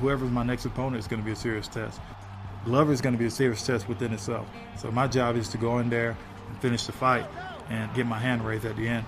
whoever's my next opponent is going to be a serious test. Glover is going to be a serious test within itself. So my job is to go in there and finish the fight and get my hand raised at the end.